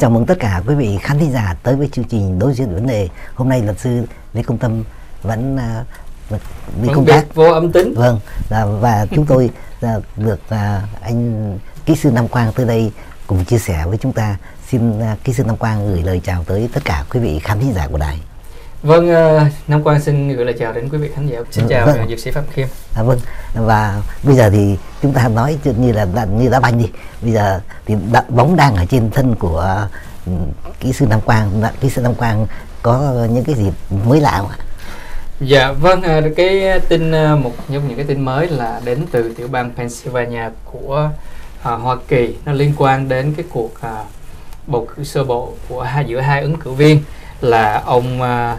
Chào mừng tất cả quý vị khán thính giả tới với chương trình đối diện vấn đề. Hôm nay luật sư Lê Công Tâm vẫn uh, đi công tác vô âm tính. Vâng, và, và chúng tôi uh, được uh, anh kỹ sư Nam Quang tới đây cùng chia sẻ với chúng ta. Xin uh, kỹ sư Nam Quang gửi lời chào tới tất cả quý vị khán thính giả của đài. Vâng, uh, Nam Quang xin gửi lời chào đến quý vị khán giả. Xin chào vâng. dược sĩ Pháp Khiêm. À, vâng, và bây giờ thì chúng ta nói như là như đá banh đi. Bây giờ thì đá, bóng đang ở trên thân của ừ, kỹ sư Nam Quang. Kỹ sư Nam Quang có những cái gì mới lạ không ạ? Dạ vâng, à, cái tin à, một trong những cái tin mới là đến từ tiểu bang Pennsylvania của à, Hoa Kỳ nó liên quan đến cái cuộc à, bầu cử sơ bộ của hai giữa hai ứng cử viên là ông à,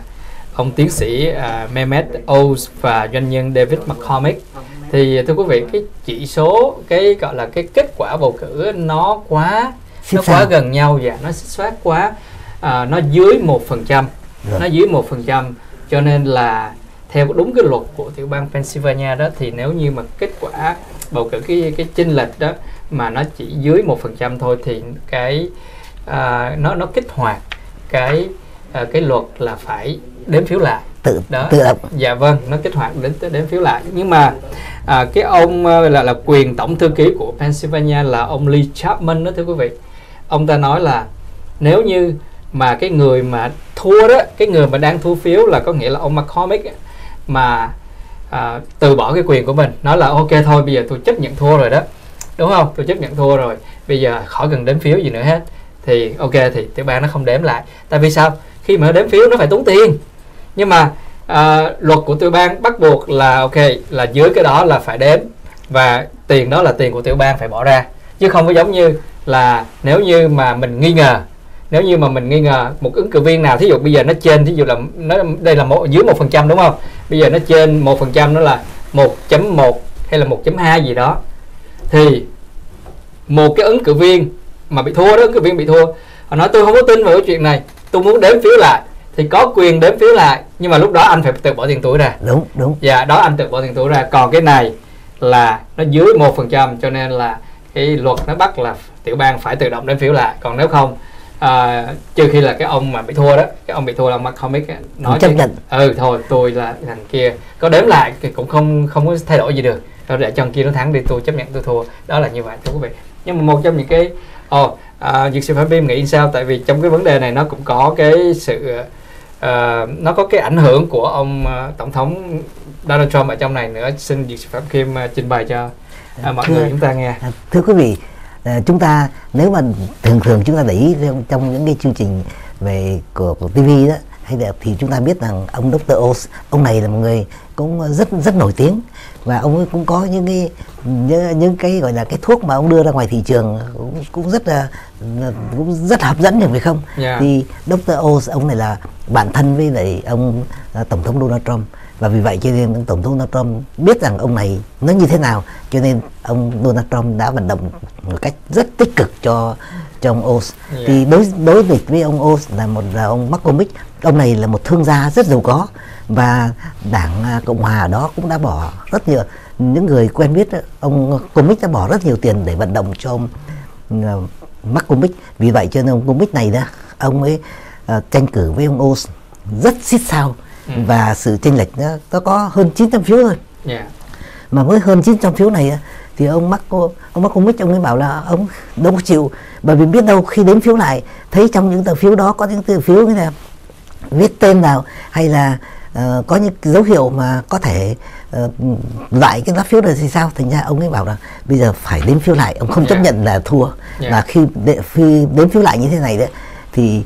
ông tiến sĩ à, Mehmet Oz và doanh nhân David McCormick thì thưa quý vị cái chỉ số cái gọi là cái kết quả bầu cử nó quá nó quá gần nhau và nó xích xoát quá. Uh, nó dưới một phần trăm dạ. nó dưới một phần trăm. Cho nên là theo đúng cái luật của tiểu bang Pennsylvania đó thì nếu như mà kết quả bầu cử cái cái chênh lệch đó mà nó chỉ dưới một phần trăm thôi thì cái à, nó nó kích hoạt cái à, cái luật là phải đếm phiếu lại. Tự đó. tự động dạ vâng nó kích hoạt đến đếm phiếu lại. Nhưng mà à, cái ông ờ, là là quyền tổng thư ký của Pennsylvania là ông Lee Chapman đó thưa quý vị. Ông ta nói là nếu như mà cái người mà thua đó cái người mà đang thua phiếu là có nghĩa là ông McCormick mà à, từ bỏ cái quyền của mình. Nói là ok thôi bây giờ tôi chấp nhận thua rồi đó. Đúng không? Tôi chấp nhận thua rồi. Bây giờ khỏi cần đếm phiếu gì nữa hết. Thì ok thì tiểu bang nó không đếm lại. Tại vì sao? Khi mà nó đếm phiếu nó phải tốn tiền. Nhưng mà à, luật của tiểu bang bắt buộc là ok là dưới cái đó là phải đếm và tiền đó là tiền của tiểu bang phải bỏ ra. Chứ không có giống như là nếu như mà mình nghi ngờ nếu như mà mình nghi ngờ một ứng cử viên nào thí dụ bây giờ nó trên thí dụ là nó đây là một dưới một phần trăm đúng không? Bây giờ nó trên một phần trăm nó là 1.1 hay là 1.2 gì đó. Thì một cái ứng cử viên mà bị thua đó ứng cử viên bị thua họ nói tôi không có tin vào cái chuyện này tôi muốn đếm phiếu lại thì có quyền đếm phiếu lại nhưng mà lúc đó anh phải tự bỏ tiền túi ra. Đúng đúng. Dạ đó anh tự bỏ tiền túi ra. Còn cái này là nó dưới một phần trăm cho nên là cái luật nó bắt là tiểu bang phải tự động đếm phiếu lại. Còn nếu không à, trừ khi là cái ông mà bị thua đó cái ông bị thua là McCormick nói chấp nhận. Ừ thôi tôi là thằng kia. Có đếm lại thì cũng không không có thay đổi gì được. Rồi để cho kia nó thắng đi tôi chấp nhận tôi thua. Đó là như vậy thưa quý vị. Nhưng mà một trong những cái ồ oh, à, dược sĩ Phạm Bim nghĩ sao? Tại vì trong cái vấn đề này nó cũng có cái sự uh, nó có cái ảnh hưởng của ông uh, tổng thống Donald Trump ở trong này nữa xin dược sĩ Phạm Kim uh, trình bày cho uh, mọi thưa, người chúng ta nghe thưa quý vị uh, chúng ta nếu mà thường thường chúng ta để ý trong, những cái chương trình về của, của TV đó hay là thì chúng ta biết rằng ông Dr. Oz ông này là một người cũng rất rất nổi tiếng và ông ấy cũng có những cái những, những cái gọi là cái thuốc mà ông đưa ra ngoài thị trường cũng, cũng rất là cũng rất là hấp dẫn được phải không? Yeah. Dạ. Thì Dr. Oz ông này là bạn thân với lại ông tổng thống Donald Trump. Và vì vậy cho nên ông tổng thống Donald Trump biết rằng ông này nó như thế nào. Cho nên ông Donald Trump đã vận động một cách rất tích cực cho cho ông Oz. Yeah. thì đối đối địch với ông Oz là một là ông McCormick ông này là một thương gia rất giàu có. Và đảng à, cộng hòa ở đó cũng đã bỏ rất nhiều những người quen biết ông Comic đã bỏ rất nhiều tiền để vận động cho ông uh, McCormick vì vậy cho nên ông Comic này đó ông ấy uh, tranh cử với ông Oz rất xít sao ừ. và sự tranh lệch nó, nó có hơn 900 phiếu thôi yeah. mà với hơn 900 phiếu này thì ông Marco ông McCormick ông ấy bảo là ông đâu có chịu bởi vì biết đâu khi đến phiếu lại thấy trong những tờ phiếu đó có những tờ phiếu như là viết tên nào hay là uh, có những dấu hiệu mà có thể uh, loại cái lá phiếu này thì sao thành ra ông ấy bảo là bây giờ phải đến phiếu lại ông không yeah. chấp nhận là thua yeah. và khi, để, khi đến phiếu lại như thế này đấy thì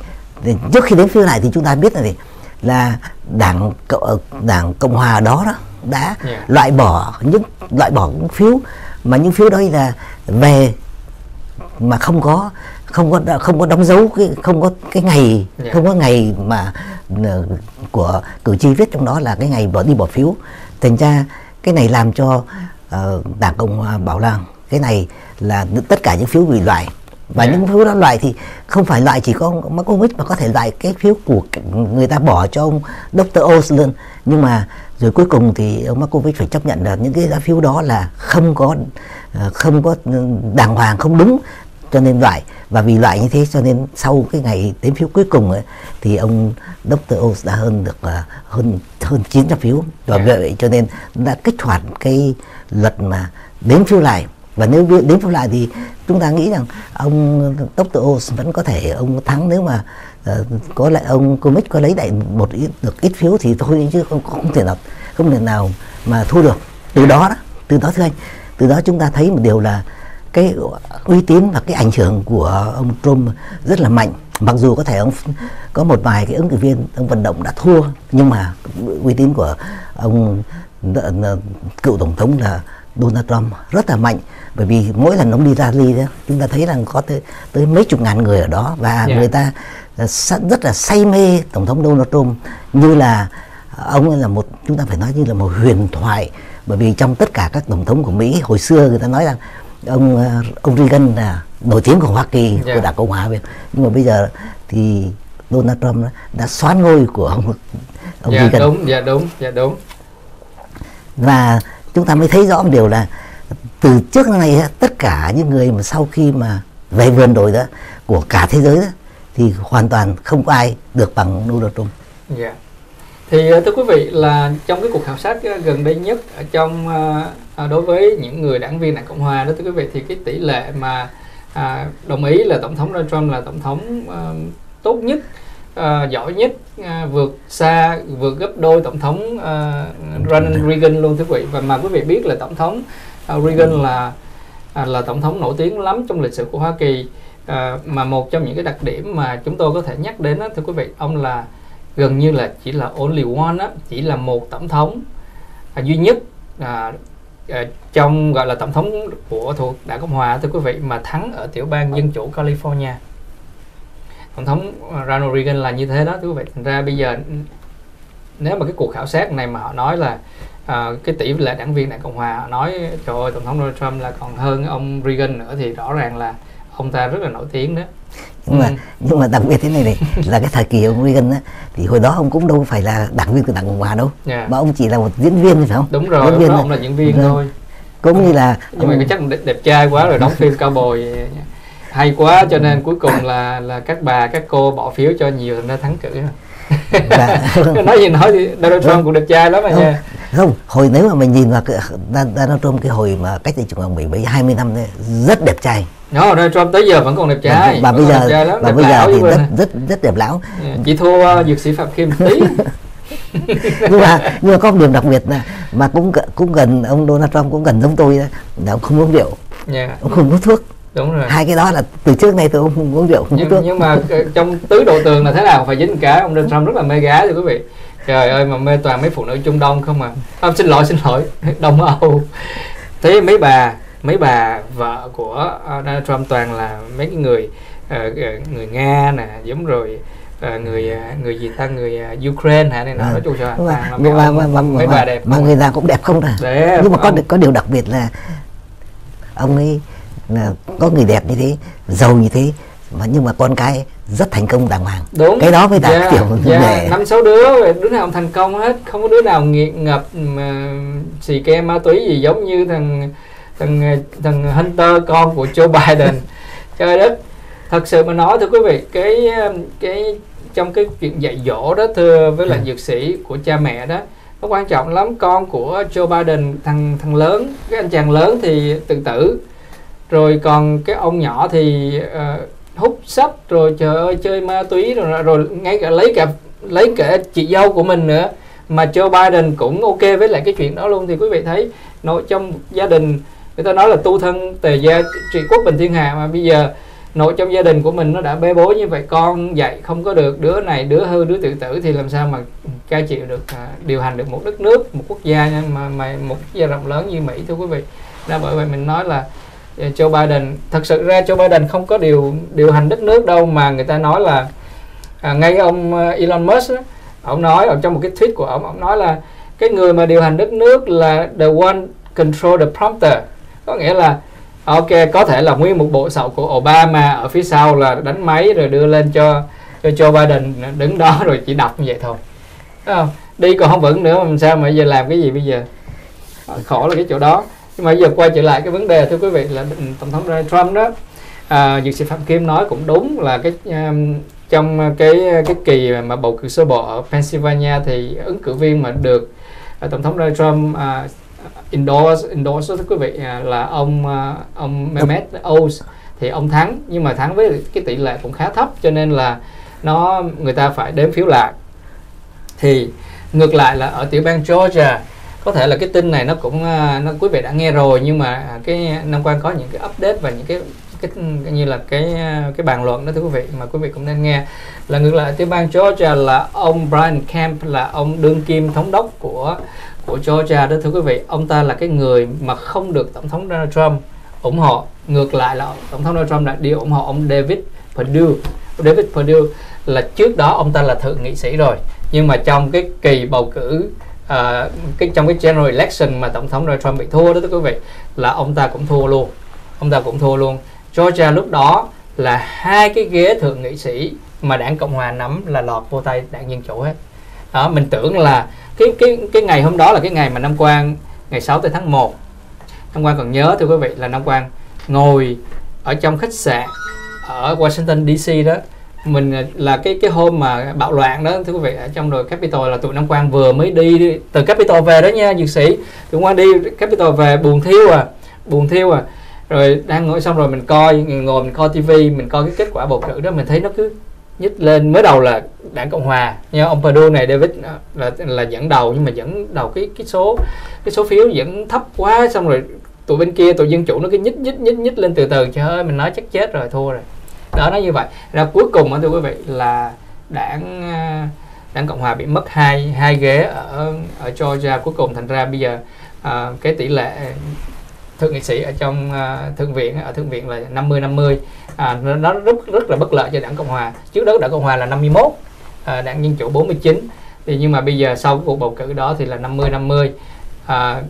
trước khi đến phiếu lại thì chúng ta biết là gì là đảng đảng cộng hòa đó đó đã yeah. loại bỏ những loại bỏ những phiếu mà những phiếu đó là về mà không có không có không có đóng dấu cái không có cái ngày yeah. không có ngày mà uh, của cử tri viết trong đó là cái ngày bỏ đi bỏ phiếu thành ra cái này làm cho uh, đảng cộng hòa bảo là cái này là tất cả những phiếu bị loại và yeah. những phiếu đó loại thì không phải loại chỉ có Markovic mà có thể loại cái phiếu của người ta bỏ cho ông Dr. Oz luôn nhưng mà rồi cuối cùng thì ông Markovic phải chấp nhận là những cái lá phiếu đó là không có ờ, không có đàng hoàng không đúng cho nên loại và vì loại như thế cho nên sau cái ngày đếm phiếu cuối cùng ấy, thì ông Dr. Oz đã hơn được uh, hơn hơn 900 phiếu và vì vậy cho nên đã kích hoạt cái luật mà đếm phiếu lại và nếu đến phút lại thì chúng ta nghĩ rằng ông tốc Oz vẫn có thể ông thắng nếu mà uh, có lại ông Comic có lấy lại một ít được ít phiếu thì thôi chứ không không thể nào không thể nào mà thua được. Từ đó đó từ đó thưa anh từ đó chúng ta thấy một điều là cái uy tín và cái ảnh hưởng của ông Trump rất là mạnh. Mặc dù có thể ông có một vài cái ứng cử viên ông vận động đã thua nhưng mà uy tín của ông ờ, cựu tổng thống là Donald Trump rất là mạnh bởi vì mỗi lần ông đi rally đó chúng ta thấy rằng có tới tới mấy chục ngàn người ở đó và yeah. người ta rất là say mê tổng thống Donald Trump như là ông là một chúng ta phải nói như là một huyền thoại bởi vì trong tất cả các tổng thống của Mỹ hồi xưa người ta nói rằng ông ờ, ông Reagan là nổi tiếng của Hoa Kỳ yeah. của dạ. đảng Cộng hòa vậy nhưng mà bây giờ thì Donald Trump đã xóa ngôi của ông ông dạ, Reagan đúng dạ đúng dạ đúng và chúng ta mới thấy rõ một điều là từ trước đến nay tất cả những người mà sau khi mà về vườn đồi đó của cả thế giới đó thì hoàn toàn không có ai được bằng Donald Trump. Yeah. Dạ thì ờ, thưa quý vị là trong cái cuộc khảo sát ờ, gần đây nhất ở trong ờ, đối với những người đảng viên đảng cộng hòa đó thưa quý vị thì cái tỷ lệ mà à, đồng ý là tổng thống Donald Trump là tổng thống tốt nhất uh, giỏi nhất uh, vượt xa vượt gấp đôi tổng thống uh, Ronald Reagan luôn thưa quý vị. Và mà quý vị biết là tổng thống uh, Reagan là uh, là tổng thống nổi tiếng lắm trong lịch sử của Hoa Kỳ. Uh, mà một trong những cái đặc điểm mà chúng tôi có thể nhắc đến đó, thưa quý vị ông là gần như là chỉ là only one á, chỉ là một tổng thống à, duy nhất à, à, trong gọi là tổng thống của thuộc đảng cộng hòa thưa quý vị mà thắng ở tiểu bang dân chủ california tổng thống ronald reagan là như thế đó thưa quý vị thành ra bây giờ nếu mà cái cuộc khảo sát này mà họ nói là à, cái tỷ lệ đảng viên đảng cộng hòa họ nói trời ơi tổng thống donald trump là còn hơn ông reagan nữa thì rõ ràng là ông ta rất là nổi tiếng đó nhưng mà ừ. nhưng mà đặc biệt thế này này là cái thời kỳ ông Reagan á thì hồi đó ông cũng đâu phải là đảng viên của đảng cộng hòa đâu yeah. Dạ. mà ông chỉ là một diễn viên phải không đúng rồi diễn viên ông là diễn viên rồi. thôi cũng như là nhưng ông... mà chắc đẹp, đẹp trai quá rồi đóng phim cao bồi hay quá cho nên cuối cùng là là các bà các cô bỏ phiếu cho nhiều thành ra thắng cử. Dạ. nói gì nói thì Donald Trump cũng đẹp trai lắm mà nha. không hồi nếu mà mình nhìn vào cái, Donald Trump cái hồi mà cách đây năm bảy hai mươi năm đấy rất đẹp trai. Nó Donald Trump tới giờ vẫn còn đẹp trai. Và bây giờ lắm, và bây giờ thì rất, rất rất đẹp lão. Yeah, chỉ thua uh, dược sĩ phạm kim tí. Nhưng mà nhưng mà có một điểm đặc biệt là mà cũng cũng gần ông Donald Trump cũng gần giống tôi đó là ông không uống rượu. Yeah. ông không hút thuốc đúng rồi. Hai cái đó là từ trước nay tôi không uống rượu không nhưng, nhưng mà trong tứ độ tường là thế nào? Phải dính cả. Ông Donald Trump rất là mê gái thưa quý vị. Trời ơi mà mê toàn mấy phụ nữ trung đông không à. Không xin lỗi xin lỗi. Đông âu. Thế mấy bà mấy bà vợ của uh, Donald Trump toàn là mấy cái người uh, người Nga nè giống rồi uh, người người gì ta? Người Ukraine hả? Này à, nói chung cho mà, mà, mà, mà, mà, mấy bà đẹp mà người nào cũng đẹp không à nhưng mà có có điều đặc biệt là ông ấy có người đẹp như thế giàu như thế mà nhưng mà con cái rất thành công đàng hoàng. Đúng. Cái đó mới là yeah, kiểu yeah. Đề. năm sáu đứa đứa nào thành công hết. Không có đứa nào nghiện ngập mà xì ke ma túy gì giống như thằng thằng thằng Hunter con của Joe Biden. Trời đất. Thật sự mà nói thưa quý vị cái cái trong cái chuyện dạy dỗ đó thưa với là dược sĩ của cha mẹ đó nó quan trọng lắm. Con của Joe Biden thằng thằng lớn cái anh chàng lớn thì tự tử rồi còn cái ông nhỏ thì uh, hút sách rồi trời ơi chơi ma túy rồi rồi ngay cả lấy cả lấy cả chị dâu của mình nữa. Mà Joe Biden cũng ok với lại cái chuyện đó luôn. Thì quý vị thấy nội trong gia đình người ta nói là tu thân tề gia trị quốc bình thiên hạ mà bây giờ nội trong gia đình của mình nó đã bê bối như vậy con dạy không có được đứa này đứa hư đứa tự tử thì làm sao mà cai chịu được à, điều hành được một đất nước một quốc gia mà, mà một quốc gia rộng lớn như Mỹ thưa quý vị. Đó bởi vậy mình nói là Joe Biden thật sự ra Joe Biden không có điều điều hành đất nước đâu mà người ta nói là à, ngay ông à, Elon Musk đó, ông nói ở trong một cái tweet của ông ông nói là cái người mà điều hành đất nước là the one control the prompter. Có nghĩa là ok có thể là nguyên một bộ sậu của Obama ở phía sau là đánh máy rồi đưa lên cho cho Joe Biden đứng đó rồi chỉ đọc như vậy thôi. Đúng không? Đi còn không vững nữa mà sao mà giờ làm cái gì bây giờ? Ờ, khổ là cái chỗ đó nhưng mà giờ quay trở lại cái vấn đề thưa quý vị là ừ, tổng thống Donald Trump đó. À, dược sĩ phạm kim nói cũng đúng là cái um, trong cái cái kỳ mà bầu cử sơ bộ ở Pennsylvania thì ứng cử viên mà được uh, tổng thống Donald Trump uh, endorse endorse quý vị uh, là ông uh, ông Mehmet Oz. Thì ông thắng nhưng mà thắng với cái tỷ lệ cũng khá thấp cho nên là nó người ta phải đếm phiếu lại. Thì ngược lại là ở tiểu bang Georgia có thể là cái tin này nó cũng à, nó, quý vị đã nghe rồi, nhưng mà à, cái năm quan có những cái update và những cái cái như là cái à, cái bàn luận đó, thưa quý vị, mà quý vị cũng nên nghe. Là ngược lại tiểu bang Georgia là ông Brian Kemp là ông đương kim thống đốc của của Georgia đó, thưa quý vị. Ông ta là cái người mà không được tổng thống Donald Trump ủng hộ. Ngược lại là tổng thống Donald Trump đã đi ủng hộ ông David Perdue. David Perdue là trước đó ông ta là thượng nghị sĩ rồi, nhưng mà trong cái kỳ bầu cử à, cái trong cái general election mà tổng thống Donald Trump bị thua đó thưa quý vị là ông ta cũng thua luôn. Ông ta cũng thua luôn. Georgia lúc đó là hai cái ghế thượng nghị sĩ mà đảng cộng hòa nắm là lọt vô tay đảng dân chủ hết. Đó mình tưởng là cái cái cái ngày hôm đó là cái ngày mà năm quan ngày 6 tới tháng 1 năm quan còn nhớ thưa quý vị là năm quan ngồi ở trong khách sạn ở Washington DC đó mình à, là cái cái hôm mà bạo loạn đó, thưa quý vị, ở trong đồi Capitol là tụi Nam Quang vừa mới đi từ Capitol về đó nha, dược sĩ. Tụi Quang đi Capitol về buồn thiêu à buồn thiêu à. Rồi đang ngồi xong rồi mình coi ngồi mình coi tivi mình coi cái kết quả bầu cử đó, mình thấy nó cứ nhích lên. Mới đầu là đảng cộng hòa, nha, ông Perdue này, David à, là là dẫn đầu, nhưng mà dẫn đầu cái cái số cái số phiếu dẫn thấp quá, xong rồi tụi bên kia, tụi dân chủ nó cứ nhích nhích nhích nhích lên từ từ. Trời ơi, mình nói chắc chết rồi, thua rồi đó nó như vậy. Ra cuối cùng thưa quý vị là đảng ờ, đảng cộng hòa bị mất hai hai ghế ở ở Georgia cuối cùng. Thành ra bây giờ uh, cái tỷ lệ thượng nghị sĩ ở trong uh, thượng viện ở thượng viện là 50 50 à, nó rất rất là bất lợi cho đảng cộng hòa. Trước đó đảng cộng hòa là 51 à, đảng dân chủ 49 thì nhưng mà bây giờ sau cuộc bầu cử đó thì là 50 50 à,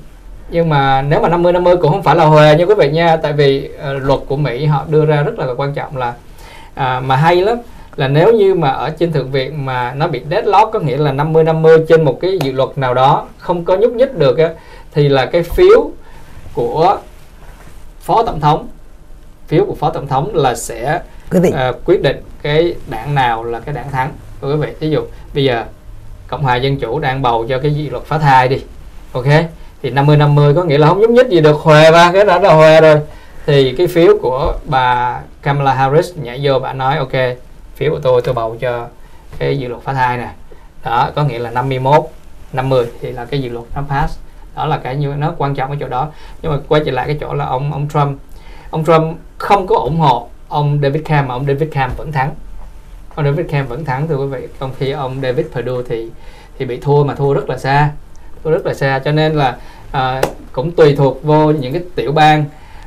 nhưng mà nếu mà 50 50 cũng không phải là hòa như quý vị nha. Tại vì uh, luật của Mỹ họ đưa ra rất là quan trọng là à, mà hay lắm. Là nếu như mà ở trên thượng viện mà nó bị deadlock có nghĩa là 50 50 trên một cái dự luật nào đó không có nhúc nhích được á, thì là cái phiếu của phó tổng thống phiếu của phó tổng thống là sẽ quyết định uh, quyết định cái đảng nào là cái đảng thắng quý vị. Ví dụ bây giờ cộng hòa dân chủ đang bầu cho cái dự luật phá thai đi ok? Thì 50 50 có nghĩa là không nhúc nhích gì được huề ba cái đó là huề rồi thì cái phiếu của bà Kamala Harris nhảy vô bà nói ok phiếu của tôi tôi bầu cho cái dự luật phá thai nè. Đó có nghĩa là 51 50 thì là cái dự luật nó pass. Đó là cái như nó quan trọng ở chỗ đó. Nhưng mà quay trở lại cái chỗ là ông ông Trump. Ông Trump không có ủng hộ ông David Cam mà ông David Cam vẫn thắng. Ông David Cam vẫn thắng thưa quý vị. Trong khi ông David Perdue thì thì bị thua mà thua rất là xa thua rất là xa. Cho nên là à, cũng tùy thuộc vô những cái tiểu bang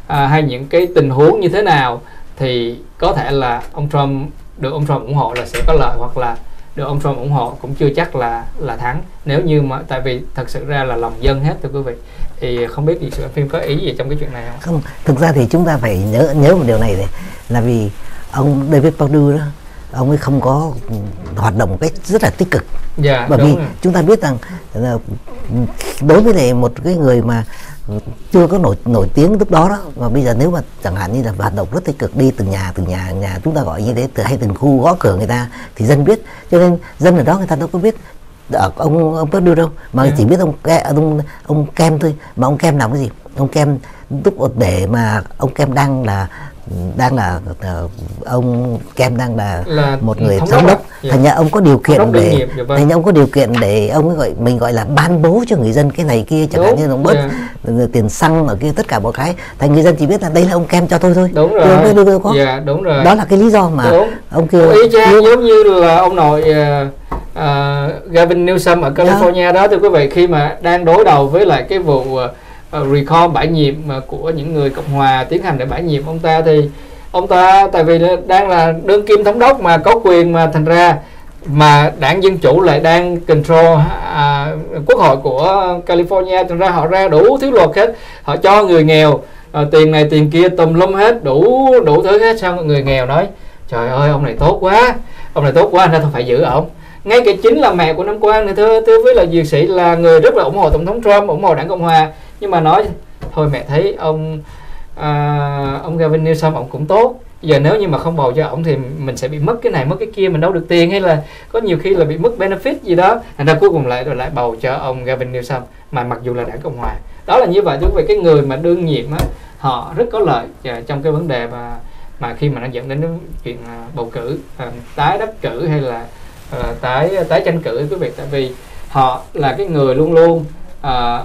à, hay những cái tình huống như thế nào thì có thể là ông Trump được ông Trump ủng hộ là sẽ có lợi hoặc là được ông Trump ủng hộ cũng chưa chắc là là thắng nếu như mà tại vì thật sự ra là lòng dân hết thưa quý vị thì không biết gì sự phim có ý gì trong cái chuyện này không? Không, thực ra thì chúng ta phải nhớ nhớ một điều này này là vì ông David Perdue đó ông ấy không có hoạt động một cách rất là tích cực dạ, bởi vì rồi. chúng ta biết rằng đối với lại một cái người mà chưa có nổi nổi tiếng lúc đó đó và bây giờ nếu mà chẳng hạn như là hoạt động rất tích cực đi từng nhà từng nhà nhà chúng ta gọi như thế từ hay từng khu gõ cửa người ta thì dân biết cho nên dân ở đó người ta đâu có biết ở ông ông có đưa đâu mà yeah. chỉ biết ông ông ông kem thôi mà ông kem làm cái gì ông kem lúc để mà ông kem đang là đang là uh, ông kem đang là, là một người thống đốc thành ra ông có điều kiện để dạ vâng. thành ra ông có điều kiện để ông gọi mình gọi là ban bố cho người dân cái này kia chẳng hạn như ông bớt yeah. tiền xăng ở kia tất cả mọi cái thành người dân chỉ biết là đây là ông kem cho tôi thôi đúng rồi tôi đưa, đưa, có. Yeah, đúng rồi đó là cái lý do mà đúng. ông kêu ý chang giống như là ông nội uh, uh, Gavin Newsom ở California yeah. đó thưa quý vị khi mà đang đối đầu với lại cái vụ uh, uh, recall bãi nhiệm mà của những người cộng hòa tiến hành để bãi nhiệm ông ta thì ông ta tại vì đang là đương kim thống đốc mà có quyền mà thành ra mà đảng dân chủ lại đang control à, quốc hội của California. Thành ra họ ra đủ thứ luật hết họ cho người nghèo à, tiền này tiền kia tùm lum hết đủ đủ thứ hết sao người nghèo nói. Trời ơi ông này tốt quá ông này tốt quá nên tôi phải giữ ổng. Ngay cả chính là mẹ của năm quan này thưa thưa với là dược sĩ là người rất là ủng hộ tổng thống Trump ủng hộ đảng cộng hòa nhưng mà nói thôi mẹ thấy ông à, ông Gavin Newsom ông cũng tốt. Giờ nếu như mà không bầu cho ổng thì mình sẽ bị mất cái này mất cái kia mình đâu được tiền hay là có nhiều khi là bị mất benefit gì đó. Thành ra cuối cùng lại rồi lại bầu cho ông Gavin Newsom mà mặc dù là đảng cộng hòa. Đó là như vậy thưa về cái người mà đương nhiệm á họ rất có lợi à, trong cái vấn đề mà mà khi mà nó dẫn đến chuyện à, bầu cử à, tái đắc cử hay là tái tái tranh cử quý vị tại vì họ là cái người luôn luôn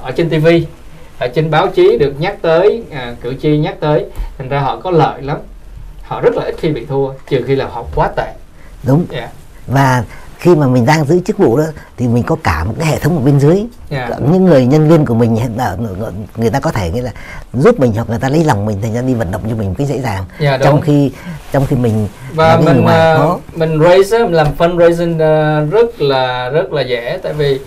ở trên tivi ở trên báo chí được nhắc tới cử tri nhắc tới thành ra họ có lợi lắm. Họ rất là ít khi bị thua trừ khi là họ quá tệ. Đúng. Yeah. và khi mà mình đang giữ chức vụ đó thì mình có cả một cái hệ thống ở bên dưới. Yeah. những người nhân viên của mình người ta có thể nghĩa là giúp mình hoặc người ta lấy lòng mình thành ra đi vận động cho mình một cái dễ dàng. Yeah, trong khi trong khi mình và mình ngoài, uh, mình raise làm fundraising uh, rất là rất là dễ. Tại vì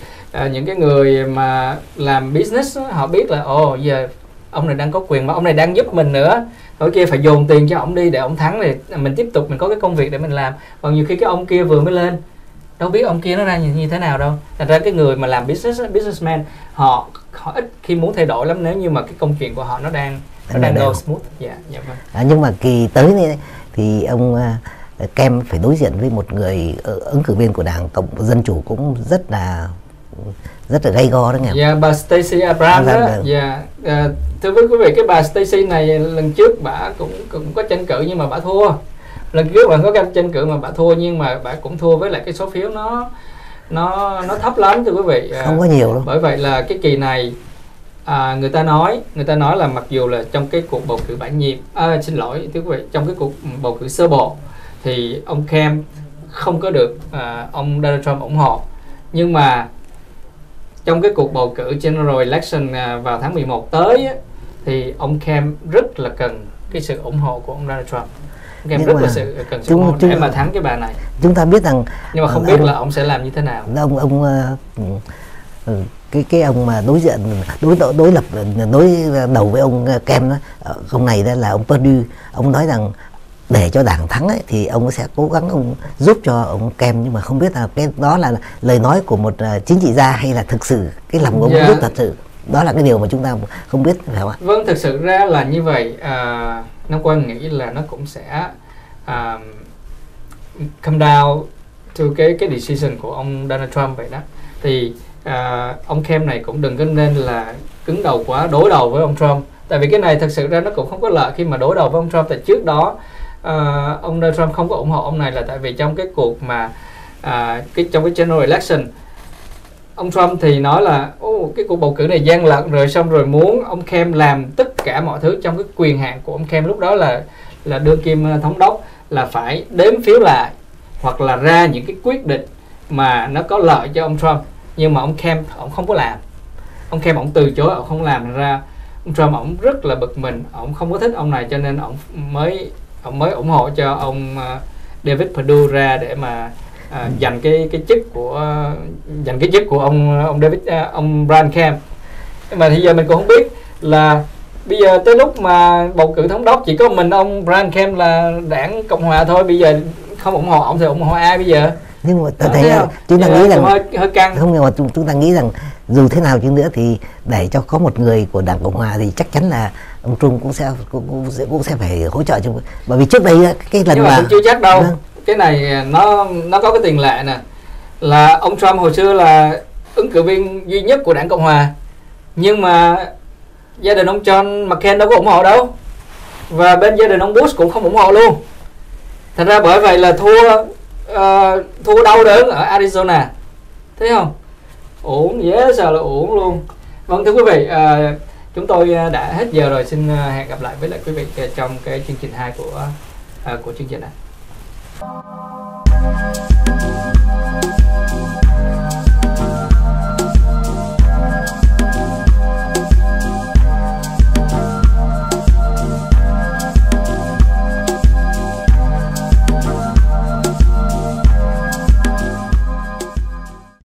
uh, những cái người mà làm business họ biết là ồ oh, giờ ông này đang có quyền mà ông này đang giúp mình nữa. Ở kia phải dồn tiền cho ông đi để ông thắng thì mình tiếp tục mình có cái công việc để mình làm. Còn nhiều khi cái ông kia vừa mới lên đâu biết ông kia nó ra như, như thế nào đâu. Thành ra cái người mà làm business businessman họ họ ít khi muốn thay đổi lắm nếu như mà cái công chuyện của họ nó đang nó đang go smooth. Dạ dạ vâng. À, nhưng mà kỳ tới này thì ông uh, Kem phải đối diện với một người uh, ứng cử viên của đảng cộng dân chủ cũng rất là rất là gay go đó nghe. Dạ bà Stacey Abrams đó dạ uh, thưa với quý vị cái bà Stacey này lần trước bà cũng cũng có tranh cử nhưng mà bà thua. Lần trước bạn có tranh cử mà bà thua nhưng mà bà cũng thua với lại cái số phiếu nó nó nó thấp lắm thưa quý vị. À, không có nhiều đâu. bởi vậy là cái kỳ này à, người ta nói người ta nói là mặc dù là trong cái cuộc bầu cử bãi nhiệm à, xin lỗi thưa quý vị trong cái cuộc bầu cử sơ bộ thì ông Kem không có được à, ông Donald Trump ủng hộ. Nhưng mà trong cái cuộc bầu cử general election à, vào tháng 11 tới á, thì ông Kem rất là cần cái sự ủng hộ của ông Donald Trump. Em rất là sự cần sự chúng, chúng, để mà thắng cái bà này. chúng ta biết rằng nhưng mà không biết là ông sẽ làm như thế nào. ông ông uh, cái cái ông mà đối diện đối đối lập đối đầu với ông Kem đó ông này đó là ông Perdue. Ông nói rằng để cho đảng thắng ấy, thì ông sẽ cố gắng ông giúp cho ông Kem nhưng mà không biết là cái đó là lời nói của một uh, chính trị gia hay là thực sự cái lòng ông yeah. Dạ. thật sự đó là cái điều mà chúng ta không biết phải không ạ? Vâng, thực sự ra là như vậy. À, Nam Quang nghĩ là nó cũng sẽ um, come down to cái cái decision của ông Donald Trump vậy đó. Thì uh, ông Kem này cũng đừng có nên là cứng đầu quá đối đầu với ông Trump. Tại vì cái này thật sự ra nó cũng không có lợi khi mà đối đầu với ông Trump. Tại trước đó uh, ông Donald Trump không có ủng hộ ông này là tại vì trong cái cuộc mà uh, cái trong cái general election ông Trump thì nói là ô cái cuộc bầu cử này gian lận rồi xong rồi muốn ông Kem làm tất cả mọi thứ trong cái quyền hạn của ông Kem lúc đó là là đương kim ờ, thống đốc là phải đếm phiếu lại hoặc là ra những cái quyết định mà nó có lợi cho ông Trump. Nhưng mà ông Kem ông không có làm. Ông Kem ông từ chối ông không làm ra. Ông Trump ông rất là bực mình ông không có thích ông này cho nên ông mới ông mới ủng hộ cho ông ờ, David Perdue ra để mà à, giành cái cái chức của giành cái chức của ông ông David à, ông Brian Kemp. Nhưng mà bây giờ mình cũng không biết là bây giờ tới lúc mà bầu cử thống đốc chỉ có mình ông Brian Kemp là đảng cộng hòa thôi bây giờ không ủng hộ ông thì ủng hộ ai bây giờ nhưng mà tôi thấy là chúng ta nghĩ rằng hơi, hơi căng. không nhưng mà chúng, chúng ta nghĩ rằng dù thế nào chứ nữa thì để cho có một người của đảng cộng hòa thì chắc chắn là ông Trung cũng sẽ cũng, cũng sẽ cũng sẽ phải hỗ trợ cho bởi vì trước đây cái lần nhưng mà, mà chưa chắc đâu. Vâng. Cái này nó nó có cái tiền lệ nè. Là ông Trump hồi xưa là ứng cử viên duy nhất của đảng Cộng hòa. Nhưng mà gia đình ông John McCain đâu có ủng hộ đâu. Và bên gia đình ông Bush cũng không ủng hộ luôn. Thành ra bởi vậy là thua uh, thua đau đớn ở Arizona. Thấy không? Ổn dễ sợ là ổn luôn. Vâng thưa quý vị uh, chúng tôi ờ, đã hết giờ rồi. Xin hẹn gặp lại với lại quý vị trong cái chương trình 2 của uh, của chương trình này